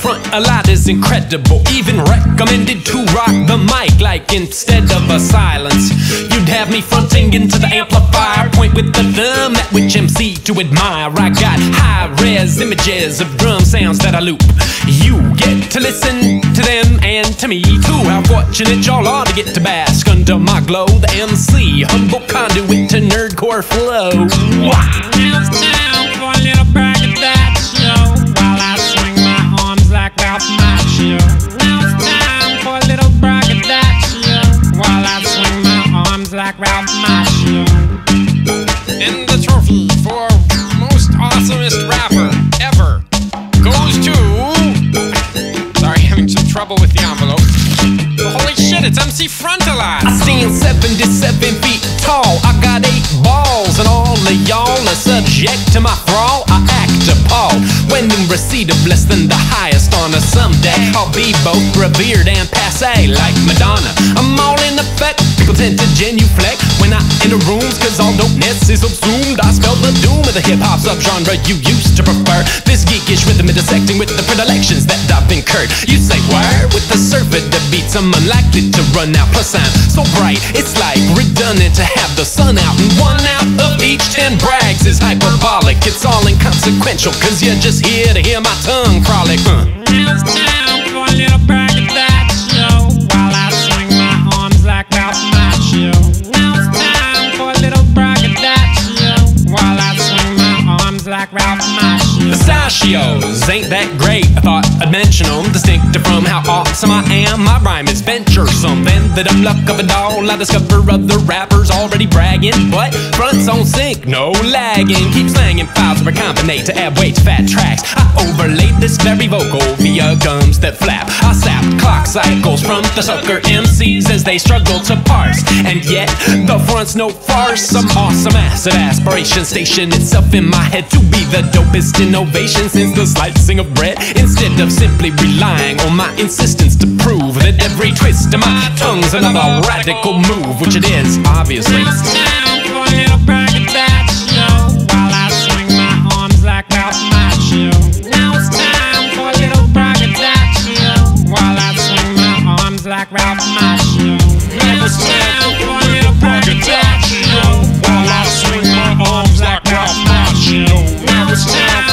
Frontalot is incredible. Even recommended to rock the mic like instead of a silence. You'd have me fronting into the amplifier, point with the thumb at which MC to admire. I got high res images of drum sounds that I loop. You get to listen to them and to me too. How fortunate y'all are to get to bask under my glow. The MC, humble conduit to nerdcore flow. Like Ralph Macchio. And the trophy for most awesomest rapper ever goes to. Sorry, having some trouble with the envelope. But holy shit, it's MC Frontalot. I stand 77 feet tall. I got eight balls, and all of y'all are subject to my thrall. I act appalled when in receipt of less than the highest honor. Someday I'll be both revered and passe like Madonna. I'm all in tend to genuflect when I enter rooms, cause all dopeness is assumed. I spell the doom of the hip hop subgenre you used to prefer. This geekish rhythm intersecting with the predilections that I've incurred. You say, where? With the surfer the beats, I'm unlikely to run out. Plus, I'm so bright, it's like redundant to have the sun out. And one out of each ten brags is hyperbolic. It's all inconsequential, cause you're just here to hear my tongue frolic. Huh. Pistachios ain't that great. I thought I'd mention them, from how awesome I am. My rhyme is venturesome. Then the dumb luck of a doll, I discover other rappers already bragging. But fronts on sync, no lagging. Keep slanging files to recombinate to add weight to fat tracks. I overlaid this very vocal via gums that flap. I sapped clock cycles from the sucker MCs as they struggle to parse. And yet, the front's no farce. Some awesome acid aspiration station itself in my head to be the dopest innovation and sends the slicing of bread instead of simply relying on my insistence to prove that every twist of my tongue's another radical move, which it is, obviously. Like Ralph Macchio it's time for a little braggadocio While I swing my arms like Ralph Macchio. It's time